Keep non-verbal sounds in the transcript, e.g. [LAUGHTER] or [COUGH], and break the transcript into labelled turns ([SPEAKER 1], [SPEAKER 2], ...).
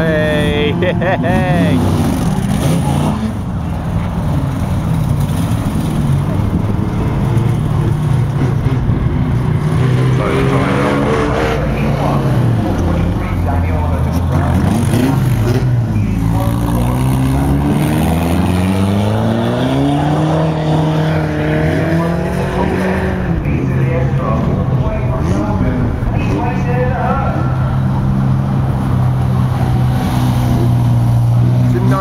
[SPEAKER 1] Hey! [LAUGHS]